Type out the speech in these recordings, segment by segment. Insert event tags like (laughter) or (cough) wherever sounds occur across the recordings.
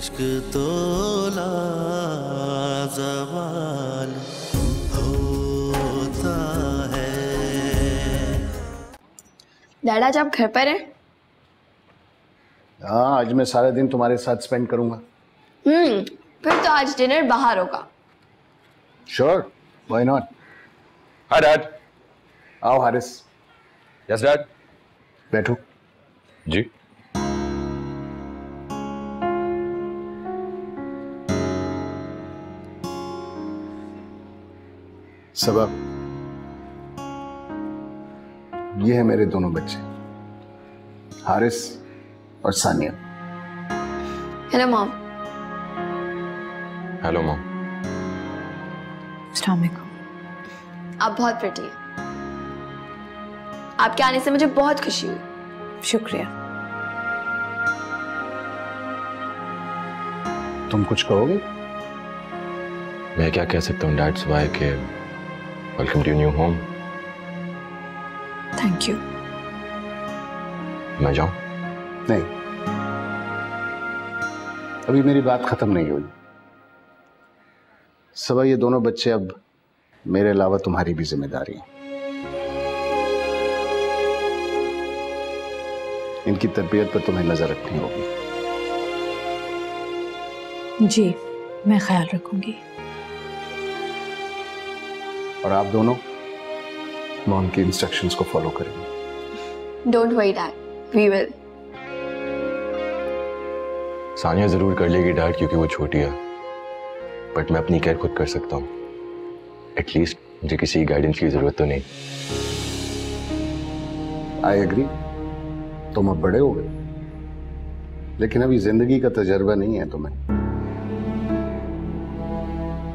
इश्क तो लाजवाल होता है। डैड आज आप घर पर हैं? हाँ आज मैं सारा दिन तुम्हारे साथ स्पेंड करूँगा। हम्म फिर तो आज डिनर बाहर होगा। Sure why not hi dad आओ हारिस यस डैड बैठो। जी। सबब ये है मेरे दोनों बच्चे हारिस और Sania. Hello mom hello mom आप बहुत प्रिटी हैं। आपके आने से मुझे बहुत खुशी हुई। शुक्रिया। तुम कुछ कहोगे? मैं क्या कह सकता हूँ डैड सुबह के welcome to new home thank you मैं जाऊँ? नहीं। अभी मेरी बात खत्म नहीं हुई। सबा ये दोनों बच्चे अब मेरे अलावा तुम्हारी भी ज़िम्मेदारी है। इनकी तरबियत पर तुम्हें नज़र रखनी होगी। जी मैं ख्याल रखूँगी। और आप दोनों मॉम की इंस्ट्रक्शंस को फॉलो करेंगे। Don't worry dad we will Sania ज़रूर कर लेगी डैड क्योंकि वो छोटी है। बट मैं अपनी केयर खुद कर सकता हूँ। एटलीस्ट मुझे किसी गाइडेंस की ज़रूरत तो नहीं। आई एग्री तुम अब बड़े हो गए। लेकिन अभी ज़िंदगी का तजर्बा नहीं है तुम्हें।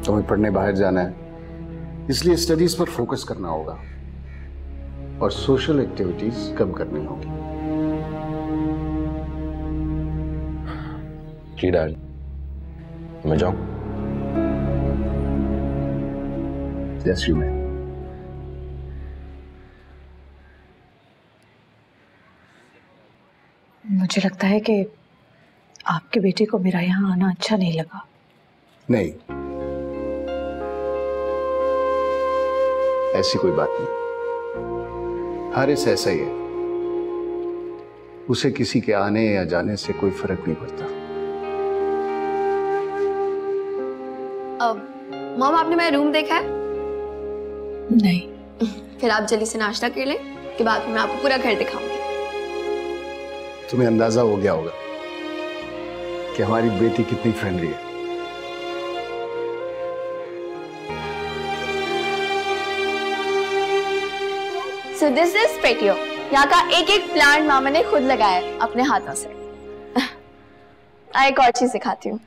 तुम्हें पढ़ने बाहर जाना है। इसलिए स्टडीज़ पर फोकस करना होगा। और सोशल एक्टिविटीज़ कम करनी होगी। जी डैड मैं जाऊँ? यस यू में मुझे लगता है कि आपके बेटे को मेरा यहाँ आना अच्छा नहीं लगा। नहीं। ऐसी कोई बात नहीं। हारिस ऐसा ही है। उसे किसी के आने या जाने से कोई फ़र्क नहीं पड़ता। अब मॉम आपने मेरा रूम देखा है? नहीं। फिर आप जल्दी से नाश्ता कर लें के बाद मैं आपको पूरा घर दिखाऊँगी। तुम्हें अंदाज़ा हो गया होगा कि हमारी बेटी कितनी फ्रेंडली है। सो दिस इज़ पेटियो यहाँ का एक एक प्लांट मामा ने खुद लगाया अपने हाथों से। (laughs) आ, एक और चीज़ सिखाती हूँ।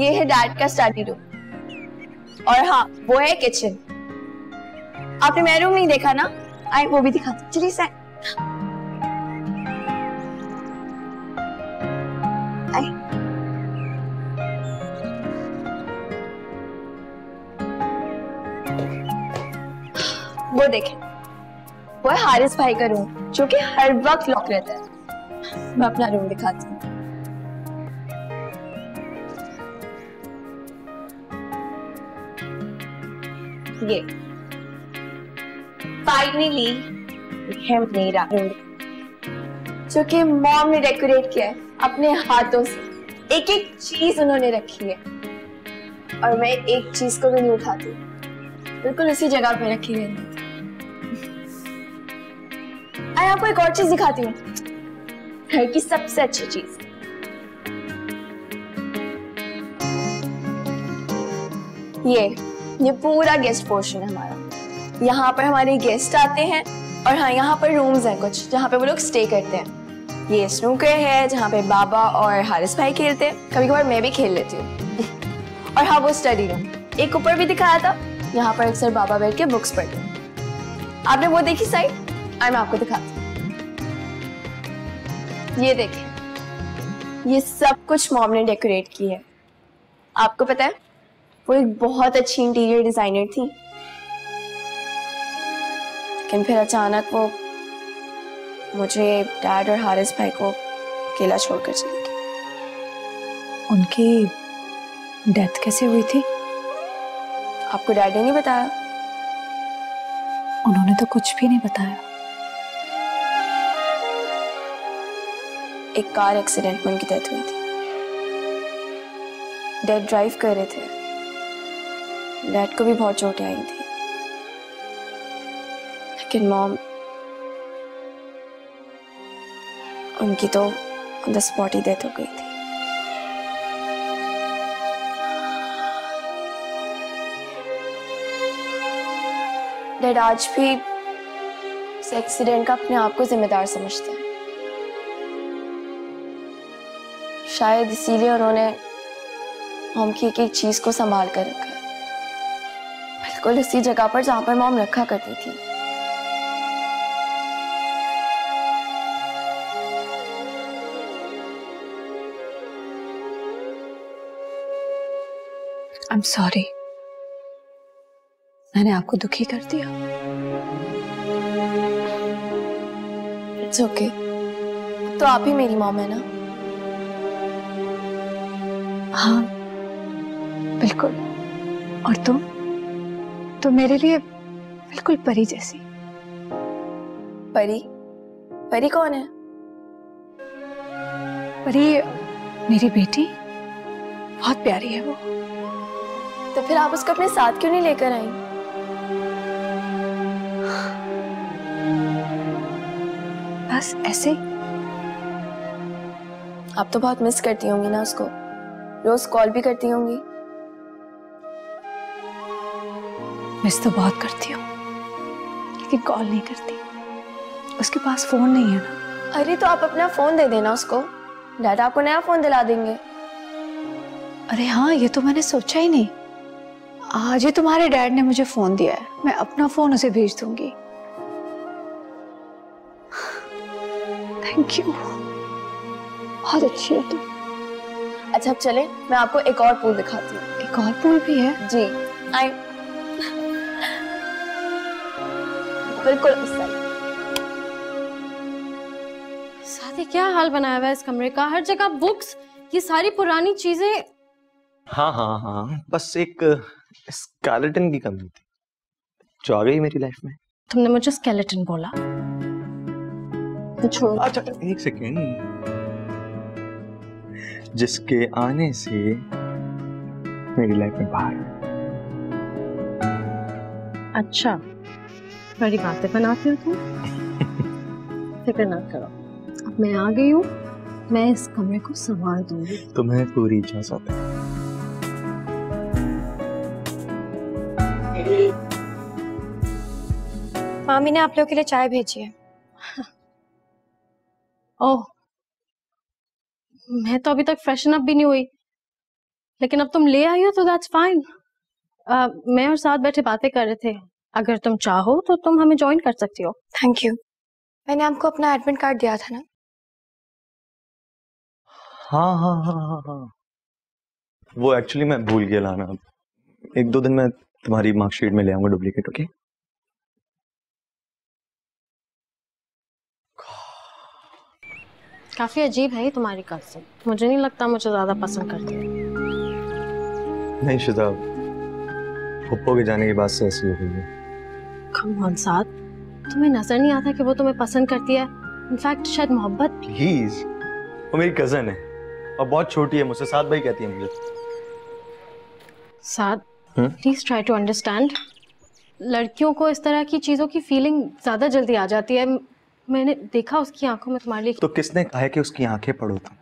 ये है डैड का स्टडी रूम और हाँ वो है किचन आपने मेरा रूम नहीं देखा ना? आए वो भी दिखाती चलिए साइड आए। वो देखें। वो है हारिस भाई का रूम जो कि हर वक्त लॉक रहता है। मैं अपना रूम दिखाती हूँ। ये। फाइनली है मेरा रूम जो कि मॉम ने डेकोरेट किया है, अपने हाथों से। एक एक चीज़ उन्होंने रखी है। और मैं एक चीज़ को भी नहीं उठाती। बिल्कुल उसी जगह पे रखी गई आई आपको एक और चीज़ दिखाती हूँ। घर की सबसे अच्छी चीज़। ये ये पूरा गेस्ट पोर्शन है हमारा। यहाँ पर हमारे गेस्ट आते हैं और हाँ यहाँ पर रूम्स हैं कुछ, जहाँ पे वो लोग स्टे करते हैं। ये स्नूकर है, जहाँ पे बाबा और हारिस भाई खेलते हैं। कभी कभार मैं भी खेल लेती हूँ। और हाँ वो स्टडी रूम एक ऊपर भी दिखाया था, यहाँ पर अक्सर बाबा बैठ के बुक्स पढ़ते हैं। आपने वो देखी साइड? आई मैं आपको दिखाती ये देखें। ये सब कुछ मॉम ने डेकोरेट की है। आपको पता है, वो एक बहुत अच्छी इंटीरियर डिज़ाइनर थी। लेकिन फिर अचानक वो मुझे डैड और हारिस भाई को अकेला छोड़कर चली गई। उनकी डेथ कैसे हुई थी? आपको डैड ने नहीं बताया? उन्होंने तो कुछ भी नहीं बताया। एक कार एक्सीडेंट में उनकी डेथ हुई थी। डैड ड्राइव कर रहे थे। डैड को भी बहुत चोटें आई थी। लेकिन मॉम, उनकी तो ऑन द स्पॉट ही डेथ हो गई थी। डैड आज भी एक्सीडेंट का अपने आप को जिम्मेदार समझते हैं। शायद इसीलिए उन्होंने मॉम की एक एक चीज़ को संभाल कर रखा है। बिल्कुल उसी जगह पर जहाँ पर मॉम रखा करती थी। आई एम सॉरी मैंने आपको दुखी कर दिया। इट्स ओके तो आप ही मेरी मॉम है ना? हाँ। बिल्कुल। और तुम? तो मेरे लिए बिल्कुल परी जैसी। परी? परी कौन है? परी मेरी बेटी। बहुत प्यारी है वो। तो फिर आप उसको अपने साथ क्यों नहीं लेकर आई? बस ऐसे आप तो बहुत मिस करती होंगी ना उसको। रोज कॉल भी करती होंगी। मिस तो बहुत करती हूँ लेकिन कॉल नहीं करती। उसके पास फ़ोन नहीं है ना। अरे तो आप अपना फ़ोन दे देना उसको। डैड आपको नया फ़ोन दिला देंगे। अरे हाँ ये तो मैंने सोचा ही नहीं। आज ही तुम्हारे डैड ने मुझे फ़ोन दिया है। मैं अपना फ़ोन उसे भेज दूँगी। थैंक यू बहुत अच्छी हो तुम। अच्छा अब चले मैं आपको एक और पूल दिखाती हूँ। एक और पूल भी है? जी। आई बिल्कुल उस साथी क्या हाल बनाया हुआ है इस कमरे का? हर जगह बुक्स ये सारी पुरानी चीज़ें। हाँ हाँ हाँ बस एक स्केलेटन की कमी थी। जो आ गई मेरी लाइफ में। तुमने मुझे स्केलेटन बोला। तो छोड़ो। अच्छा एक सेकेंड। जिसके आने से मेरी लाइफ में बाहर अच्छा बड़ी बातें बनाते हो तुम। (laughs) फ़िक्र ना करो। अब मैं आ गई हूँ। मैं इस कमरे को संभाल दूँगी। तुम्हें पूरी इजाज़त है। मामी ने आप लोगों के लिए चाय भेजी है। (laughs) ओह मैं तो अभी तक फ्रेशन अप भी नहीं हुई। लेकिन अब तुम ले आई हो तो दैट्स फाइन मैं और साथ बैठे बातें कर रहे थे। अगर तुम चाहो तो तुम हमें ज्वाइन कर सकती हो। थैंक यू मैंने आपको अपना एडमिट कार्ड दिया था ना? हाँ हाँ हाँ हाँ हाँ। वो एक्चुअली मैं भूल गया लाना। अब एक दो दिन में तुम्हारी मार्कशीट में ले आऊँगा डुप्लीकेट ओके काफ़ी अजीब है ये तुम्हारी कजिन मुझे नहीं लगता मुझे ज़्यादा पसंद करती है। नहीं शिजाब पप्पो के जाने के बाद से ऐसी हो गई है। कम ऑन साथ। तुम्हें नज़र नहीं आता कि वो तुम्हें पसंद करती है? इनफैक्ट शायद मोहब्बत। प्लीज़ वो मेरी कज़न है। और बहुत छोटी है मुझसे। साथ भाई कहती है मुझे। साथ? प्लीज़ ट्राई टू अंडरस्टैंड लड़कियों को इस तरह की चीज़ों की फीलिंग ज़्यादा जल्दी आ जाती है। मैंने देखा उसकी आँखों में तुम्हारे लिए तो किसने कहा है कि उसकी आँखें पढ़ो तुम?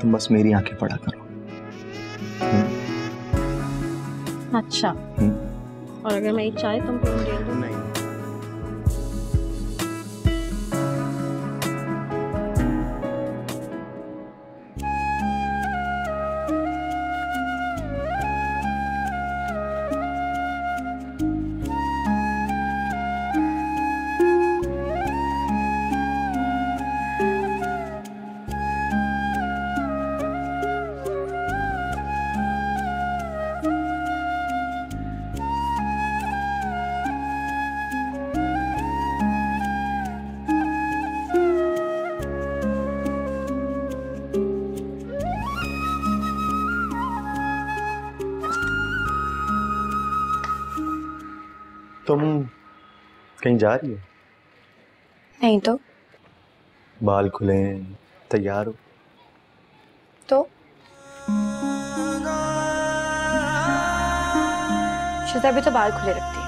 तुम बस मेरी आँखें पढ़ा करो। अच्छा। हम्म। और अगर मैं चाहे तुम तुमको दे नहीं। कहीं जा रही हो? नहीं तो। बाल खुले हैं, तैयार हो। तो? शिजा भी तो बाल खुले रखती है।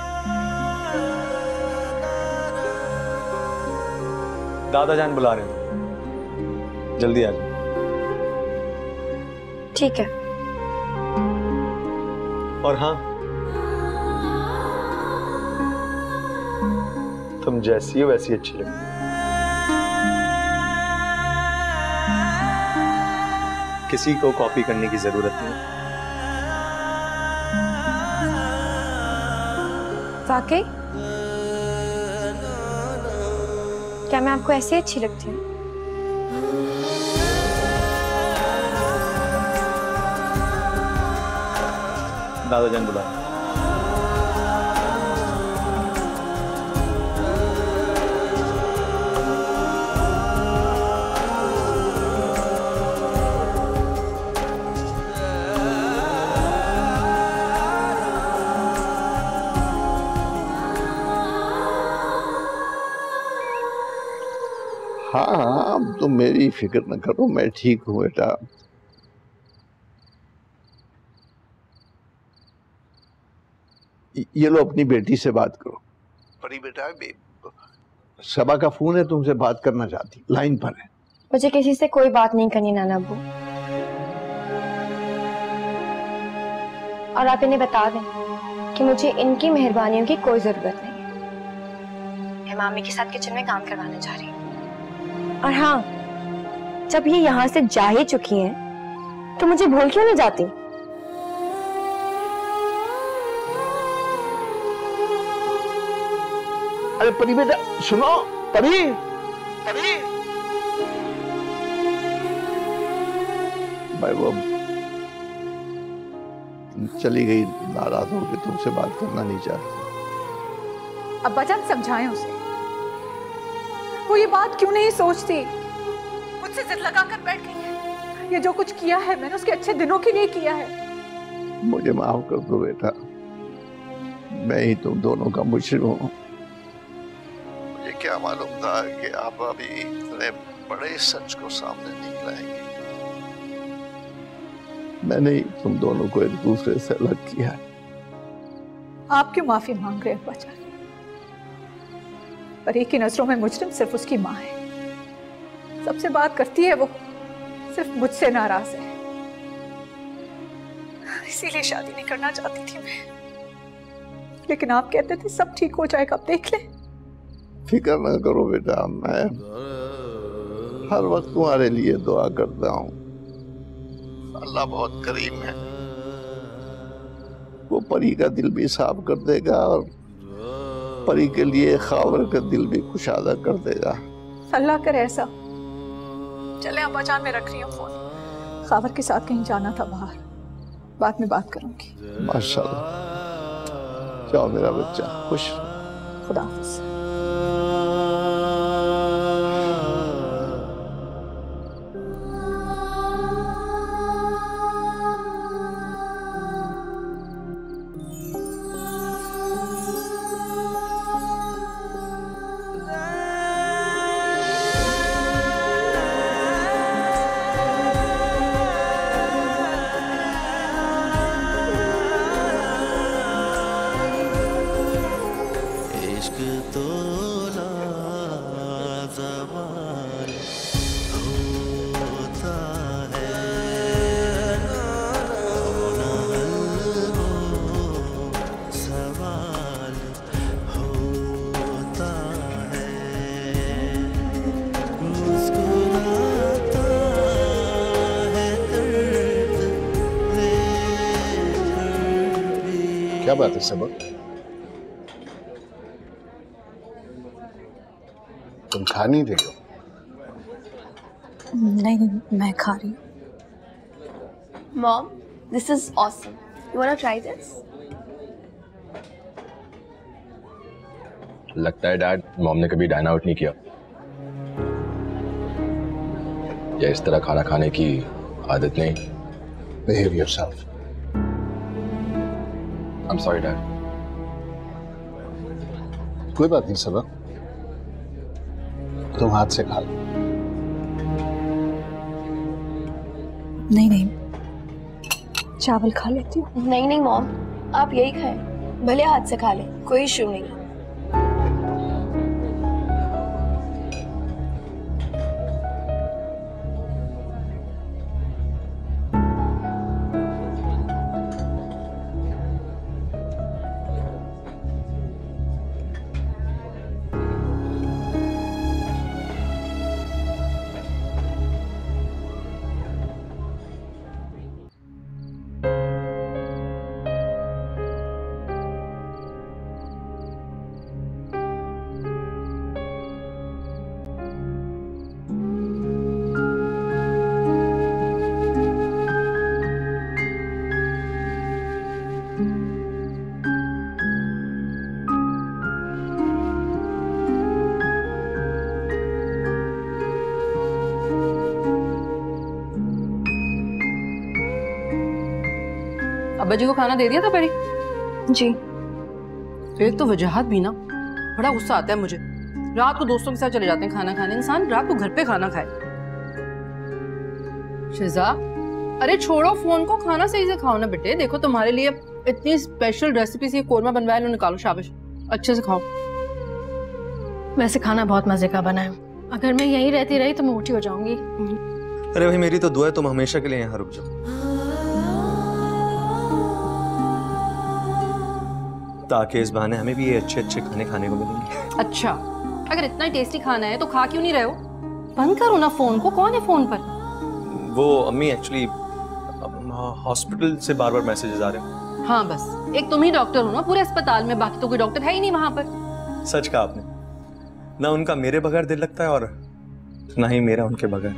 दादा जान बुला रहे हैं। जल्दी आ जाओ। ठीक है। और हाँ तुम जैसी हो वैसी अच्छी लगती किसी को कॉपी करने की ज़रूरत नहीं। वाकई? क्या मैं आपको ऐसी अच्छी लगती हूँ? दादा जान हाँ हाँ अब तुम मेरी फ़िक्र न करो मैं ठीक हूँ बेटा। ये लो अपनी बेटी से बात करो। बड़ी बेटा बे- सबा का फ़ोन है तुमसे बात करना चाहती लाइन पर है। मुझे किसी से कोई बात नहीं करनी नाना अब्बू और आप इन्हें बता दें कि मुझे इनकी मेहरबानियों की कोई ज़रूरत नहीं है। मैं मामी के साथ किचन में काम करवाने जा रही हूँ। और हाँ जब ये यहाँ से जा ही चुकी हैं, तो मुझे भूल क्यों नहीं जाती? अरे परी बेटा सुनो परी परी भाई वो चली गई नाराज़ हो के तुमसे बात करना नहीं चाहती। अब्बा जान समझाएँ उसे। वो ये बात क्यों नहीं सोचती? मुझसे जिद लगाकर बैठ गई है। ये जो कुछ किया है मैंने उसके अच्छे दिनों के लिए किया है। मुझे माफ़ कर दो बेटा। मैं ही तुम दोनों का मुशर हूँ। मुझे क्या मालूम था कि आप अभी इतने बड़े सच को सामने नहीं लाएँगे। मैंने ही तुम दोनों को एक दूसरे से अलग किया है। आप क्यों माफ़ी मांग रहे हैं जान पर की नज़रों में मुजरिम सिर्फ़ उसकी माँ है। सबसे बात करती है वो सिर्फ़ मुझसे नाराज़ है। इसीलिए शादी नहीं करना चाहती थी मैं। लेकिन आप कहते थे सब ठीक हो जाएगा, अब देख ले। फ़िक्र ना करो बेटा, मैं हर वक्त तुम्हारे लिए दुआ करता हूँ। अल्लाह बहुत करीम है। वो परी का दिल भी साफ़ कर देगा और परी के लिए खावर का दिल भी कुशादा कर देगा। अल्लाह करे ऐसा। चले अब जान में रख रही हूँ फ़ोन। खावर के साथ कहीं जाना था बाहर। बाद में बात करूँगी। माशाल्लाह। जाओ मेरा बच्चा खुश खुदा हाफिज। क्या बात है सबक? तुम खा नहीं रही हो? नहीं मैं खा रही हूँ। Mom, this is awesome. You wanna try this? लगता है डैड मॉम ने कभी डाइन आउट नहीं किया। या इस तरह खाना खाने की आदत नहीं? Behave yourself I am sorry dad कोई बात नहीं सबक तुम हाथ से खा लो। नहीं नहीं। चावल खा लेती हूँ। नहीं नहीं मॉम। आप यही खाएँ। भले हाथ से खा ले कोई इशू नहीं। अब्बा जी को खाना दे दिया था परी जी। एक तो वजहत भी ना। बड़ा गुस्सा आता है मुझे। रात को दोस्तों के साथ चले जाते हैं खाना खाने। इंसान रात को घर पे खाना खाए। शिजा अरे छोड़ो फ़ोन को खाना सही से खाओ ना बेटे। देखो तुम्हारे लिए इतनी स्पेशल रेसिपी से कोरमा बनवाया लो निकालो शाबाश। अच्छे से खाओ। वैसे खाना बहुत मज़े का बना है। अगर मैं यहीं रहती रही तो मैं उठी हो जाऊँगी। अरे भाई मेरी तो दुआ है तुम हमेशा के लिए यहाँ रुक जाओ। ताकि इस बहाने हमें भी ये अच्छे अच्छे खाने खाने को मिलेंगे। अच्छा अगर इतना टेस्टी खाना है तो खा क्यों नहीं रहे हो? बंद करो ना फ़ोन को कौन है फ़ोन पर? वो अम्मी एक्चुअली हॉस्पिटल से बार बार मैसेजेस आ रहे हैं। हाँ बस एक तुम ही डॉक्टर हो ना पूरे अस्पताल में बाकी तो कोई डॉक्टर है ही नहीं वहाँ पर। सच कहा आपने। ना उनका मेरे बगैर दिल लगता है और ना ही मेरा उनके बगैर।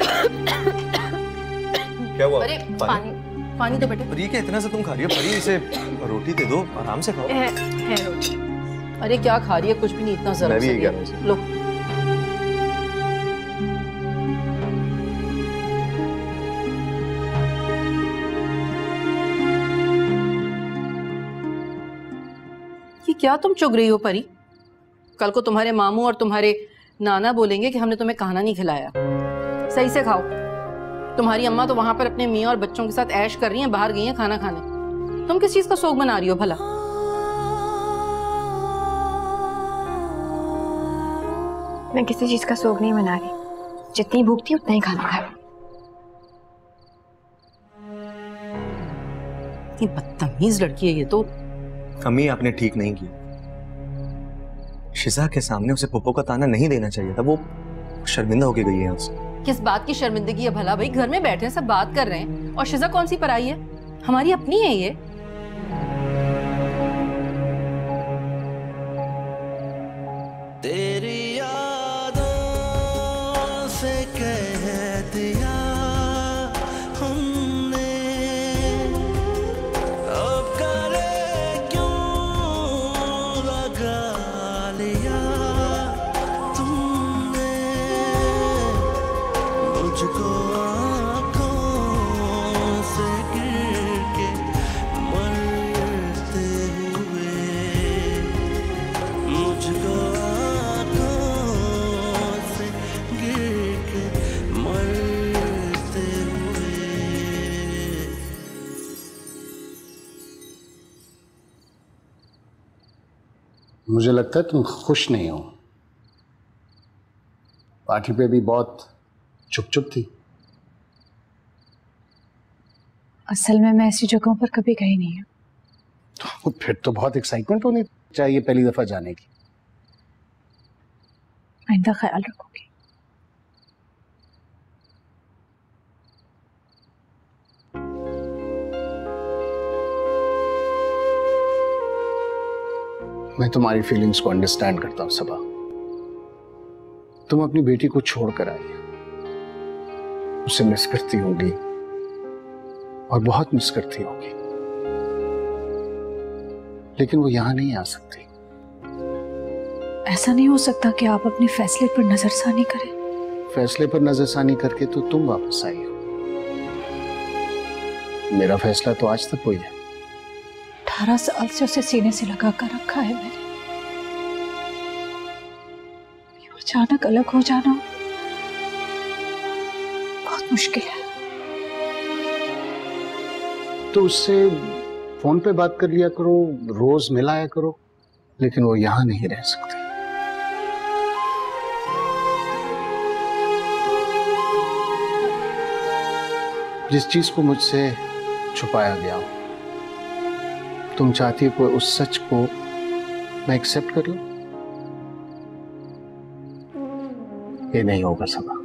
(coughs) क्या हुआ? अरे पानी? पानी दो बेटे। और ये क्या इतना सा तुम खा रही हो परी इसे रोटी दे दो आराम से खाओ। है, है रोटी। अरे क्या खा रही है? कुछ भी नहीं इतना जरा मैं भी यही कह रहा हूँ। लो। ये क्या तुम चुग रही हो परी? कल को तुम्हारे मामू और तुम्हारे नाना बोलेंगे कि हमने तुम्हें खाना नहीं खिलाया। सही से खाओ। तुम्हारी अम्मा तो वहाँ पर अपने मियाँ और बच्चों के साथ ऐश कर रही हैं बाहर गई हैं खाना खाने। तुम किस चीज़ का शौक बना रही हो भला? मैं किसी चीज़ का शौक नहीं मना रही। जितनी भूख थी उतना ही खाना खाया इतनी बदतमीज लड़की है ये तो। अम्मी आपने ठीक नहीं किया शिजा के सामने उसे पुप्पो का ताना नहीं देना चाहिए था वो शर्मिंदा होके गई है उससे किस बात की शर्मिंदगी है भला भाई? घर में बैठे सब बात कर रहे हैं। और शिजा कौन सी पराई है? हमारी अपनी है ये। मुझे लगता है तुम खुश नहीं हो। पार्टी पे भी बहुत चुप चुप थी। असल में मैं ऐसी जगहों पर कभी गई नहीं हूँ। तो फिर तो बहुत एक्साइटमेंट होनी चाहिए पहली दफ़ा जाने की। आइंदा ख्याल रखूँगी। मैं तुम्हारी फीलिंग्स को अंडरस्टैंड करता हूँ सबा तुम अपनी बेटी को छोड़कर आई उसे मिस करती होंगी और बहुत मिस करती होंगी। लेकिन वो यहाँ नहीं आ सकती। ऐसा नहीं हो सकता कि आप अपने फैसले पर नजरसानी करें। फैसले पर नजरसानी करके तो तुम वापस आई हो। मेरा फैसला तो आज तक वही है। अठारह साल से उसे सीने से लगा कर रखा है मैंने। अचानक अलग हो जाना? बहुत मुश्किल है। तो उससे फ़ोन पे बात कर लिया करो, रोज मिलाया करो, लेकिन वो यहाँ नहीं रह सकती। जिस चीज़ को मुझसे छुपाया गया हो। तुम चाहती हो उस सच को मैं एक्सेप्ट कर लू? ये नहीं होगा सभा।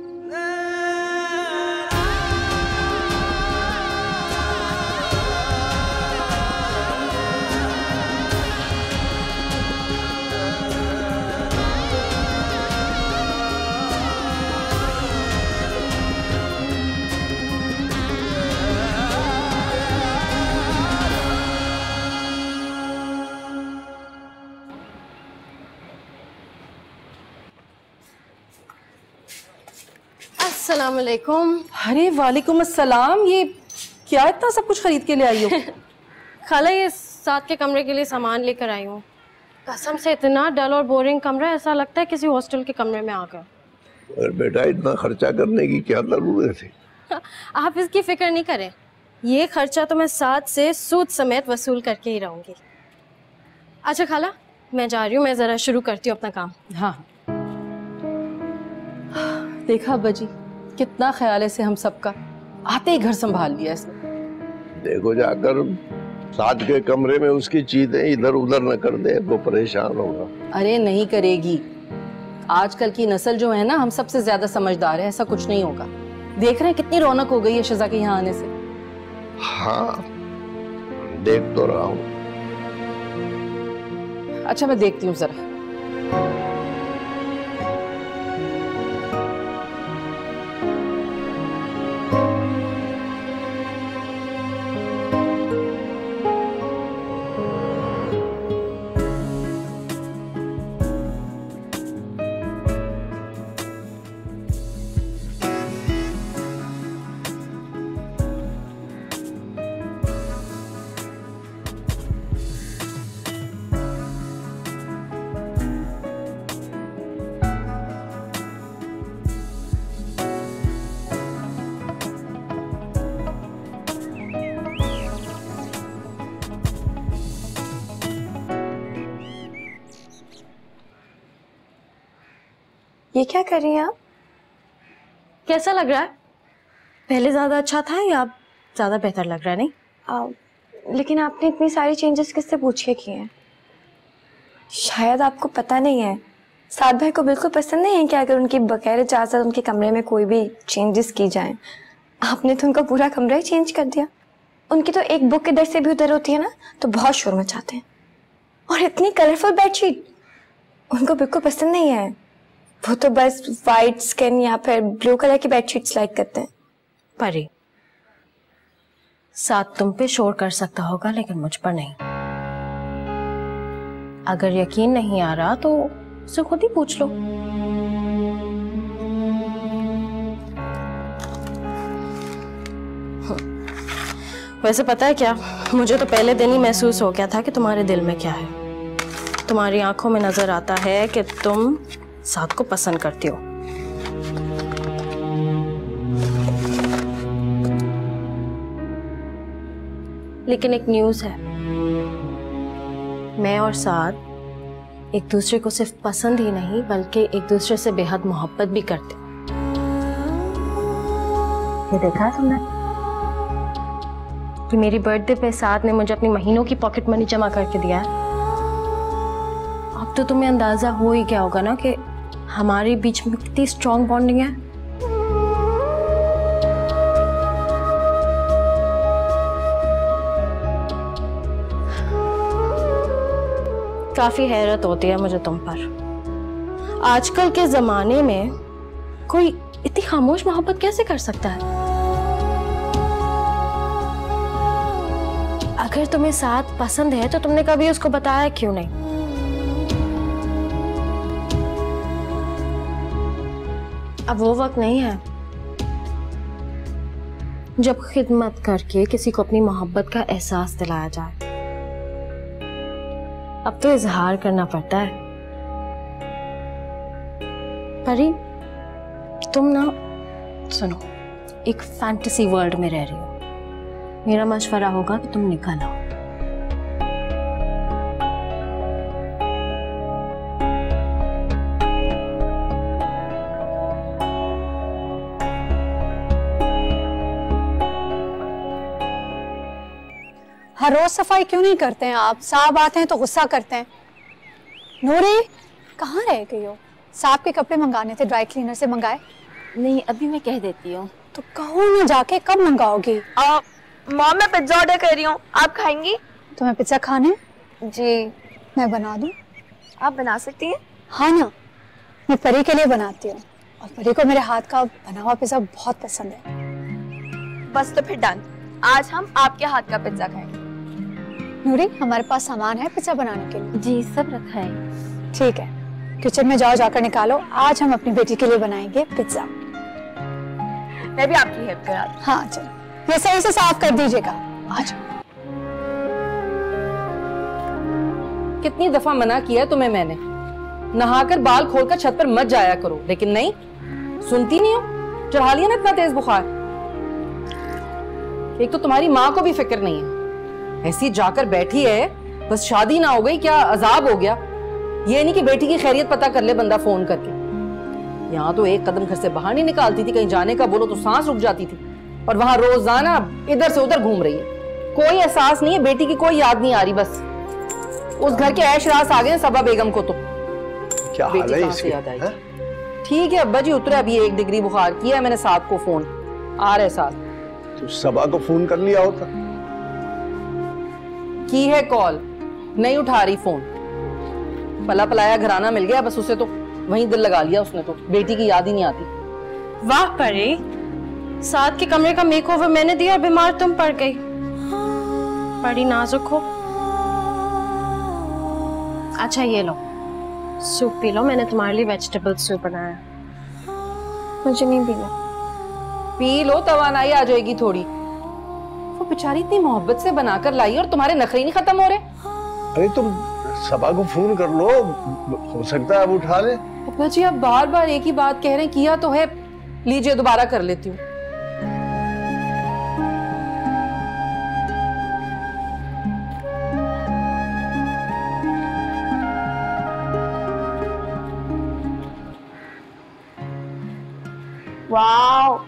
अरे वालेकुम अस्सलाम ये क्या इतना सब कुछ खरीद के ले आई हो? (laughs) खाला ये साथ के कमरे के लिए सामान लेकर आई हूँ। कसम से इतना डल और बोरिंग कमरा है ऐसा लगता है किसी हॉस्टल के कमरे में आकर और बेटा इतना खर्चा करने की क्या ज़रूरत है? (laughs) आप इसकी फ़िक्र नहीं करें। ये खर्चा तो मैं साथ से सूद समेत वसूल करके ही रहूँगी। अच्छा खाला मैं जा रही हूँ मैं ज़रा शुरू करती हूँ अपना काम। हाँ। देखा अब्बा जी कितना ख्याल है से हम सबका। आते ही घर संभाल लिया इसने। देखो जाकर साथ के कमरे में उसकी चीज़ें इधर उधर न कर दे वो परेशान होगा। अरे नहीं करेगी। आजकल की नस्ल जो है ना हम सबसे ज़्यादा समझदार है ऐसा कुछ नहीं होगा। देख रहे हैं कितनी रौनक हो गई है शजा के यहाँ आने से। हाँ देख तो रहा हूँ। अच्छा मैं देखती हूँ जरा। ये क्या कर रही हैं आप? कैसा लग रहा है? पहले ज़्यादा अच्छा था या अब ज़्यादा बेहतर लग रहा है नहीं? आ, लेकिन आपने इतनी सारी चेंजेस किससे पूछ के किए हैं? शायद आपको पता नहीं है। साद भाई को बिल्कुल पसंद नहीं है कि अगर उनकी बगैर इजाज़त उनके कमरे में कोई भी चेंजेस की जाएँ। आपने तो उनका पूरा कमरा ही चेंज कर दिया। उनकी तो एक बुक इधर से भी उधर होती है ना तो बहुत शोर मचाते हैं। और इतनी कलरफुल बेडशीट उनको बिल्कुल पसंद नहीं है। वो तो बस वाइट स्किन या फिर ब्लू कलर की बेडशीट्स लाइक करते हैं। परी, साथ तुम पे शोर कर सकता होगा, लेकिन मुझ पर नहीं। अगर यकीन नहीं आ रहा तो उसे खुद ही पूछ लो। वैसे पता है क्या? मुझे तो पहले दिन ही महसूस हो गया था कि तुम्हारे दिल में क्या है। तुम्हारी आँखों में नज़र आता है कि तुम साथ को पसंद करती हो। लेकिन एक न्यूज़ है। मैं और साद एक दूसरे को सिर्फ़ पसंद ही नहीं, बल्कि एक दूसरे से बेहद मोहब्बत भी करते ये देखा तुमने? कि मेरी बर्थडे पे साद ने मुझे अपनी महीनों की पॉकेट मनी जमा करके दिया है। अब तो तुम्हें अंदाज़ा हो ही क्या होगा ना कि हमारे बीच में कितनी स्ट्रॉन्ग बॉन्डिंग है। काफ़ी हैरत होती है मुझे तुम पर। आजकल के जमाने में कोई इतनी खामोश मोहब्बत कैसे कर सकता है? अगर तुम्हें साथ पसंद है तो तुमने कभी उसको बताया क्यों नहीं? अब वो वक्त नहीं है। जब खिदमत करके किसी को अपनी मोहब्बत का एहसास दिलाया जाए, अब तो इजहार करना पड़ता है। परी तुम ना, सुनो, एक फैंटेसी वर्ल्ड में रह रही हो। मेरा मशवरा होगा कि तुम निकल आओ। हर रोज सफ़ाई क्यों नहीं करते हैं आप? साहब आते हैं तो गुस्सा करते हैं। नूरी कहाँ रह गई हो? साहब के कपड़े मंगाने थे ड्राई क्लीनर से मंगाए। नहीं अभी मैं कह देती हूँ। तो कहो ना जाके कब मंगाओगी? मॉम मैं पिज्जा ऑर्डर कर रही हूँ। आप खाएँगी? तुम्हें पिज्जा खाने? जी। मैं बना दूँ? आप बना सकती हैं? हाँ ना। मैं परी के लिए बनाती हूँ। और परी को मेरे हाथ का बना हुआ पिज्जा बहुत पसंद है। बस तो फिर डन आज हम आपके हाथ का पिज्जा खाएँगे। नूरी हमारे पास सामान है पिज्जा बनाने के लिए। जी सब रखा है। ठीक है। किचन में जाओ जाकर निकालो। आज हम अपनी बेटी के लिए बनाएँगे पिज्जा। मैं भी आपकी हेल्प करा हाँ। चलो। ये सही से साफ़ कर दीजिएगा। आ कितनी दफ़ा मना किया तुम्हें मैंने। नहाकर बाल खोलकर छत पर मत जाया करो। लेकिन नहीं सुनती नहीं हो? चढ़ा लिया ना इतना तेज बुखार? एक तो तुम्हारी माँ को भी फ़िक्र नहीं है। ऐसी जाकर बैठी है। बस शादी ना हो गई क्या अजाब हो गया? ये नहीं कि बेटी की खैरियत पता कर ले बंदा फ़ोन करके। यहाँ तो एक कदम घर से बाहर नहीं निकालती थी कहीं जाने का बोलो तो सांस रुक जाती थी। और वहाँ रोज़ाना इधर से उधर घूम रही है। कोई एहसास नहीं है बेटी की कोई याद नहीं आ रही बस। उस घर के ऐश रास आ गए सबा बेगम को तो। क्या हाल है इसकी याद आई? ठीक है अब्बा जी उतरे अभी एक डिग्री बुखार किया है मैंने साहब को फ़ोन। आ रहे साथ तो सबा को फ़ोन कर लिया होता। की है कॉल नहीं उठा रही फ़ोन पला पलाया घराना मिल गया बस उसे तो वहीं दिल लगा लिया उसने तो। बेटी की याद ही नहीं आती। वाह परी साथ के कमरे का मेकओवर मैंने दिया और बीमार तुम पड़ गई। बड़ी नाजुक हो। अच्छा ये लो। सूप पी लो मैंने तुम्हारे लिए वेजिटेबल सूप बनाया। मुझे नहीं पीना। पी लो तवानाई आ जाएगी थोड़ी। वो बेचारी इतनी मोहब्बत से बनाकर लाई और तुम्हारे नखरे नहीं खत्म हो रहे? अरे तुम सबा को फ़ोन कर लो। हो सकता है अब उठा ले। अब्बा जी आप बार बार एक ही बात कह रहे हैं किया तो है। लीजिए दोबारा कर लेती हूँ। वाओ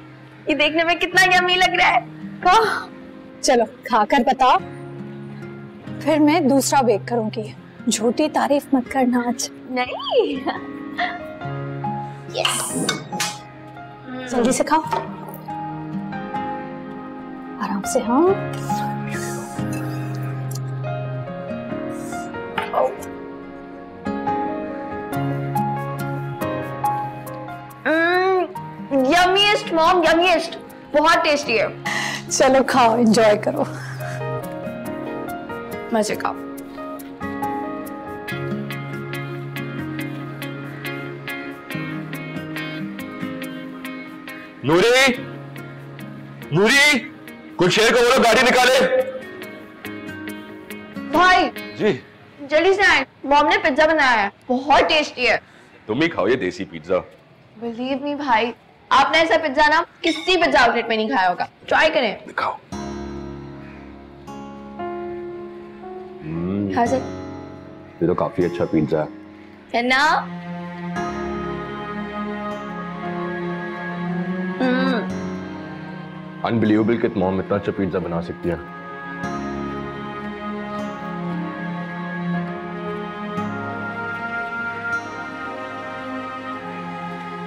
ये देखने में कितना यमी लग रहा है। कहा? चलो खाकर बताओ। फिर मैं दूसरा बेक करूँगी। झूठी तारीफ़ मत करना आज। नहीं। जल्दी से खाओ। आराम से हाँ। यमीएस्ट मॉम यमीएस्ट बहुत टेस्टी है। चलो खाओ एंजॉय करो। मज़े का नूरी नूरी कुछ शेर को बोलो गाड़ी निकाले। भाई जी। जल्दी से आए। मॉम ने पिज्जा बनाया है बहुत टेस्टी है। तुम ही खाओ ये देसी पिज्जा। बिलीव मी भाई आपने ऐसा पिज्जा ना किसी पिज्जा आउटलेट में नहीं खाया होगा। ट्राई करें। दिखाओ। हम्म, हाँ सर। ये तो काफ़ी अच्छा पिज्जा है। है ना हम्म। अनबिलीवेबल कि मॉम इतना अच्छा पिज्जा बना सकती है।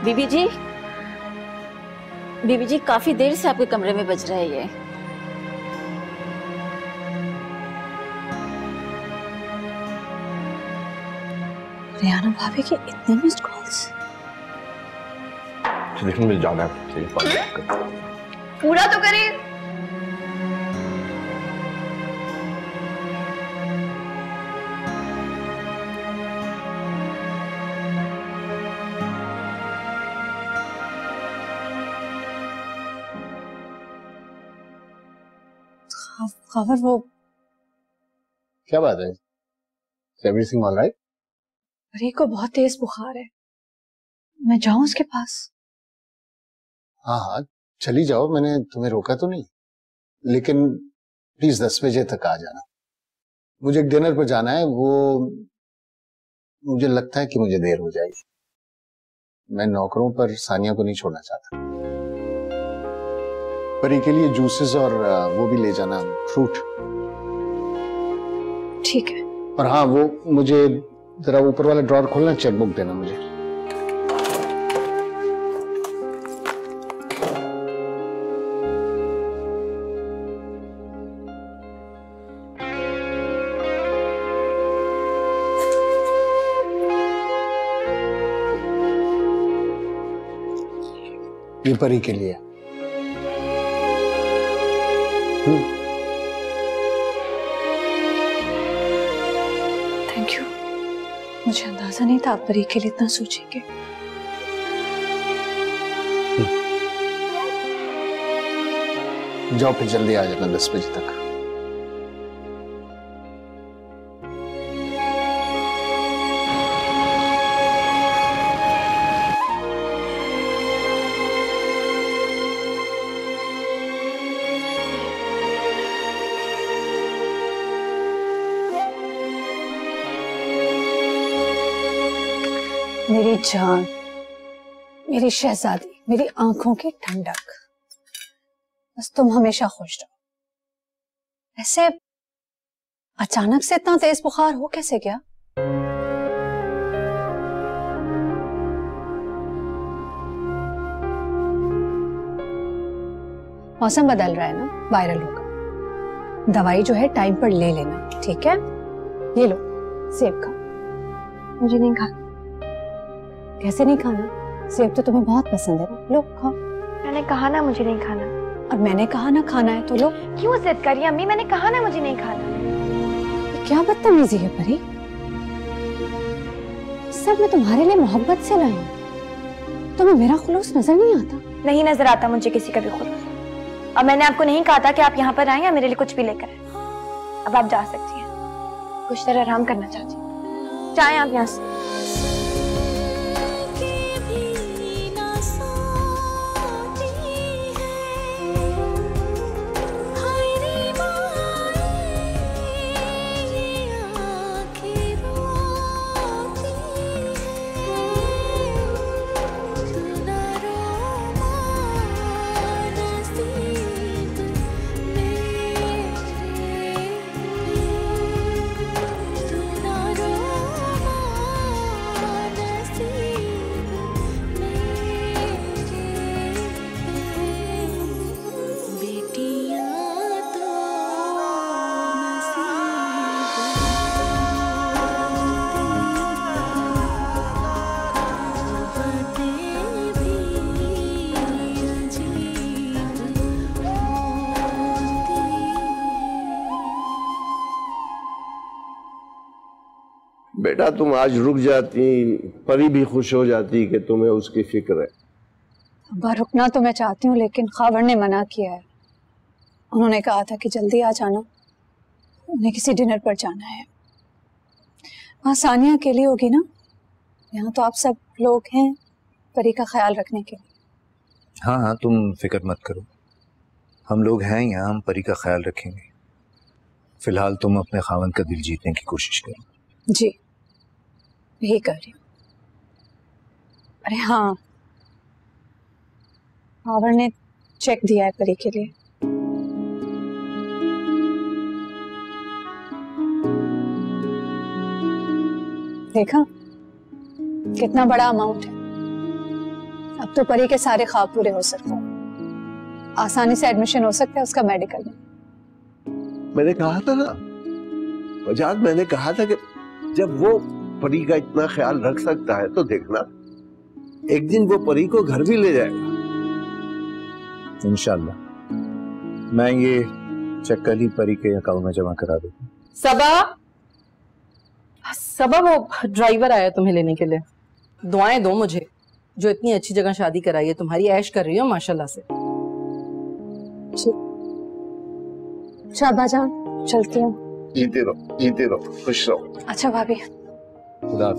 बीबी जी बीबी जी काफ़ी देर से आपके कमरे में बज रहा है ये। रियाना भाभी के इतने मिस्ड कॉल्स देखने में जाना है। चलिए बात करते हैं। पूरा तो करें। खबर वो क्या बात है? एवरीथिंग ऑलराइट परी को बहुत तेज बुखार है। मैं जाऊँ उसके पास? हाँ हाँ चली जाओ मैंने तुम्हें रोका तो नहीं। लेकिन प्लीज़ दस बजे तक आ जाना। मुझे एक डिनर पर जाना है वो मुझे लगता है कि मुझे देर हो जाएगी। मैं नौकरों पर सानिया को नहीं छोड़ना चाहता। परी के लिए जूसेस और वो भी ले जाना फ्रूट। ठीक है। और हाँ वो मुझे जरा ऊपर वाला ड्रॉर खोलना चेकबुक देना मुझे। ये परी के लिए। थैंक यू मुझे अंदाज़ा नहीं था आप परी के लिए इतना सोचेंगे। जाओ फिर जल्दी आ जाना दस बजे तक। जान, मेरी शहजादी, मेरी आँखों की ठंडक। बस तुम हमेशा खुश रहो। ऐसे अचानक से इतना तेज बुखार हो कैसे गया? मौसम बदल रहा है ना, वायरल होगा। दवाई जो है, टाइम पर ले लेना, ठीक है? ये लो, सेब का मुझे नहीं खाना। कैसे नहीं खाना? सेब तो तुम्हें बहुत पसंद है। लो खाओ। मैंने कहा ना मुझे नहीं खाना। और मैंने कहा ना खाना है तो लो। क्यों जिद करी अम्मी? मैंने कहा ना मुझे नहीं खाना। ये क्या बदतमीजी है परी? सब मैं तुम्हारे लिए मोहब्बत से लाई हूँ। तुम्हें मेरा खुलूस नज़र नहीं आता? नहीं नज़र आता मुझे किसी का भी खुलूस। अब मैंने आपको नहीं कहा था कि आप यहाँ पर आए या मेरे लिए कुछ भी लेकर अब आप जा सकती हैं। कुछ देर आराम करना चाहती हूँ। जाए आप यहाँ से। बेटा तुम आज रुक जाती परी भी खुश हो जाती कि तुम्हें उसकी फ़िक्र है। अब्बा रुकना तो मैं चाहती हूँ लेकिन खावर ने मना किया है। उन्होंने कहा था कि जल्दी आ जाना। उन्हें किसी डिनर पर जाना है। वहाँ सानिया अकेली होगी ना? यहाँ तो आप सब लोग हैं परी का ख्याल रखने के लिए। हाँ हाँ तुम फ़िक्र मत करो। हम लोग हैं यहाँ हम परी का ख्याल रखेंगे। फ़िलहाल तुम अपने खावन का दिल जीतने की कोशिश करो। जी। यही कर रही अरे हाँ। खावर ने चेक दिया है परी के लिए। देखा? कितना बड़ा अमाउंट है। अब तो परी के सारे ख्वाब पूरे हो सकते हैं। आसानी से एडमिशन हो सकता है उसका मेडिकल में। मैंने कहा था ना मैंने कहा था कि जब वो परी का इतना ख्याल रख सकता है तो देखना। एक दिन वो परी को घर भी ले जाएगा। इंशाल्लाह। मैं ये चेक कल ही परी के अकाउंट में जमा करा दूँगा। सबा सबा वो ड्राइवर आया तुम्हें लेने के लिए। दुआएँ दो मुझे जो इतनी अच्छी जगह शादी कराई है। तुम्हारी ऐश कर रही हो माशाल्लाह से। शाबा जान चलती हूँ। जीते रहो जीते रहो खुश रहो। अच्छा भाभी। खुदा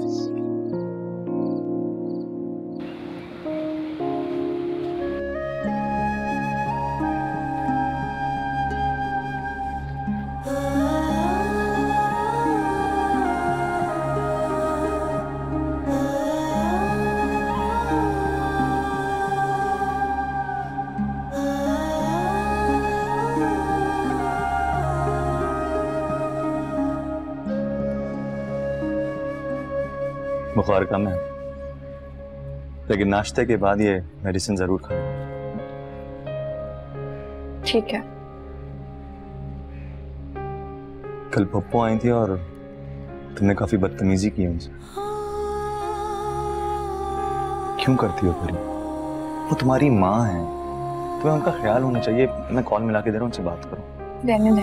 बुखार कम है। लेकिन नाश्ते के बाद ये मेडिसिन ज़रूर खाएँ ठीक है। कल पप्पू आई थी और तुमने काफ़ी बदतमीजी की उनसे। क्यों करती हो परी? वो तुम्हारी माँ है। तुम्हें उनका ख्याल होना चाहिए। मैं कॉल मिला के दे रहा हूँ उनसे बात करो। रहने दे।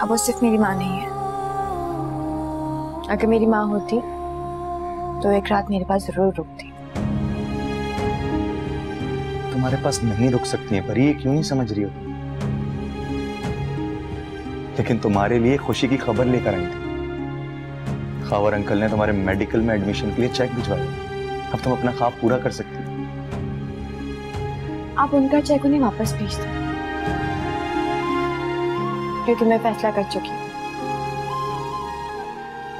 अब वो सिर्फ़ मेरी माँ नहीं है। अगर मेरी माँ होती तो एक रात मेरे पास ज़रूर रुकती। तुम्हारे पास नहीं रुक सकती है पर ये क्यों नहीं समझ रही हो? लेकिन तुम्हारे लिए खुशी की खबर लेकर आई थी। खावर अंकल ने तुम्हारे मेडिकल में एडमिशन के लिए चेक भिजवाया। अब तुम अपना ख्वाब पूरा कर सकती हो। आप उनका चेक उन्हें वापस भेज दो। क्योंकि मैं फैसला कर चुकी हूँ।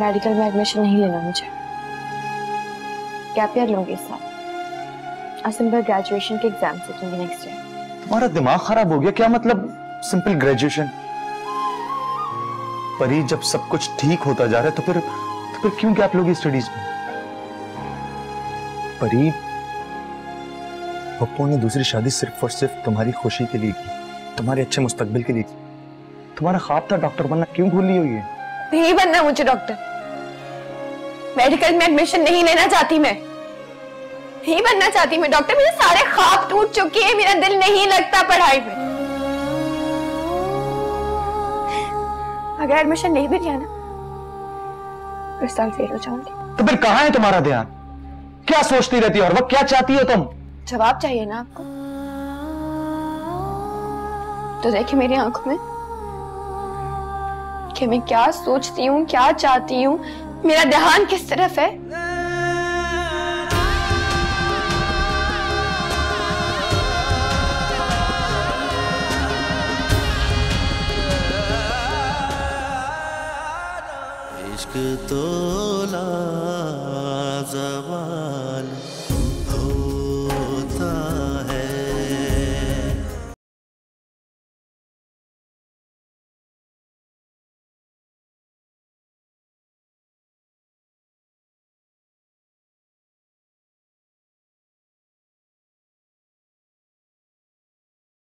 मेडिकल में एडमिशन नहीं लेना मुझे। गैप ईयर लूँगी इस साल? और सिंपल ग्रेजुएशन के एग्ज़ाम से दूँगी नेक्स्ट ईयर तुम्हारा दिमाग खराब हो गया क्या मतलब सिंपल ग्रेजुएशन पर जब सब कुछ ठीक होता जा रहा है तो फिर तो फिर क्यों गैप लोगी स्टडीज़ में? परी पप्पू ने दूसरी शादी सिर्फ़ और सिर्फ़ तुम्हारी खुशी के लिए की तुम्हारे अच्छे मुस्तकबिल के लिए की। तुम्हारा ख्वाब था डॉक्टर बनना क्यों भूल ली हुई है? नहीं बनना मुझे डॉक्टर मेडिकल में एडमिशन नहीं लेना चाहती मैं। नहीं बनना चाहती मैं। डॉक्टर मेरे सारे ख्वाब टूट चुके हैं मेरा दिल नहीं लगता पढ़ाई में। अगर एडमिशन नहीं भी लिया ना इस साल फेल हो जाऊँगी। तो फिर कहाँ है तुम्हारा ध्यान? क्या सोचती रहती है और वह क्या चाहती हो तुम? जवाब चाहिए ना आपको। तो देखिए मेरी आँखों में कि मैं क्या सोचती हूँ क्या चाहती हूँ। मेरा ध्यान किस तरफ़ है? इश्क